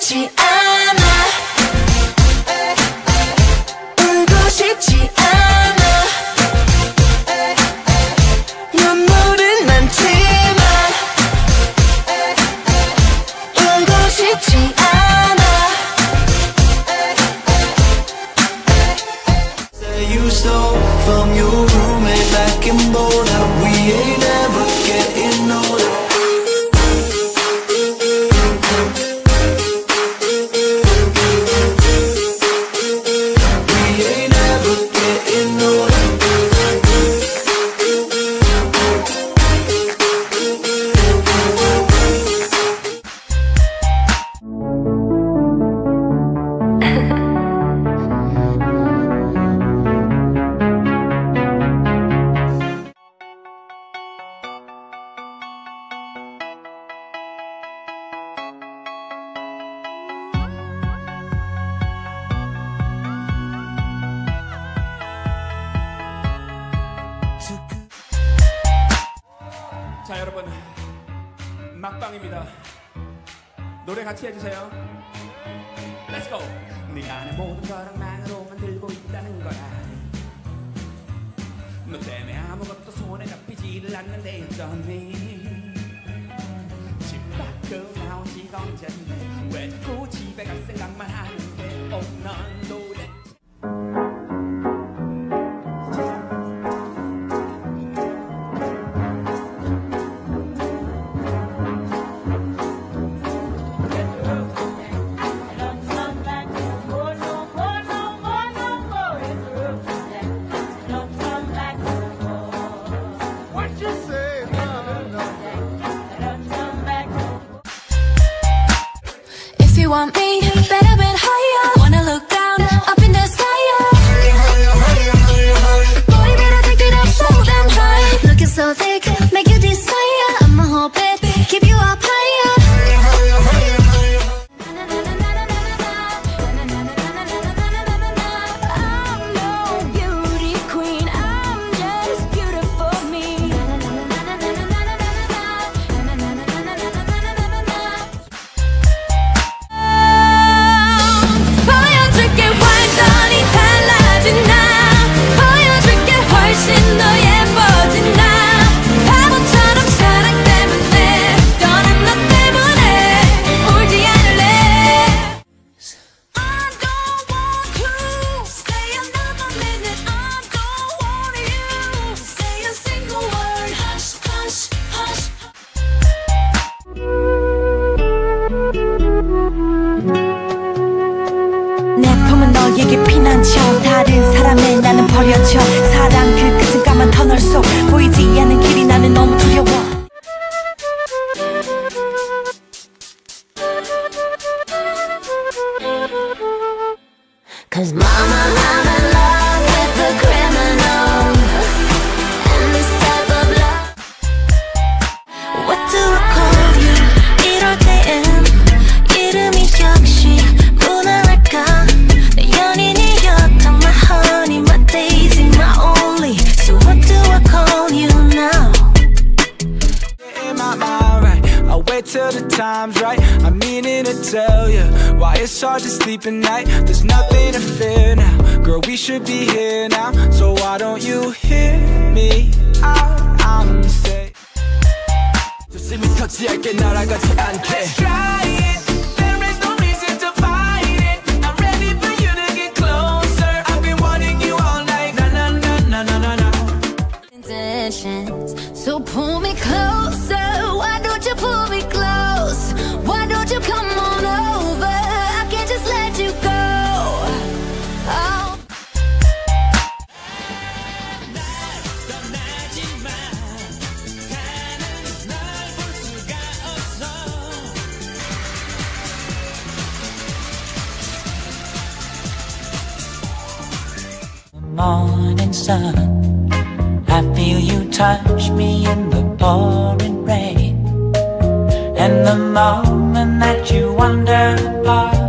싶 막방입니다. 노래 같이 해주세요. Let's go. 네가 하는 모든 걸 엉망으로 만들고 있다는 거야. 너 때문에 아무것도 손에 잡히지를 않는데 어쩌니? 집 밖으로 나온 지가 언젠 너에게 피난처. 다른 사람의 나는 버려져. 사랑 그 끝은 까만 터널 속. 보이지 않는 길이 나는 너무 두려워. Cause mama, why it's hard to sleep at night. There's nothing to fear now, girl. We should be here now. So why don't you hear me out? I'm say. 조심히 터치할게 날아가지 않게. Let's try it. There is no reason Morning sun. I feel you touch me in the pouring rain. And the moment that you wander apart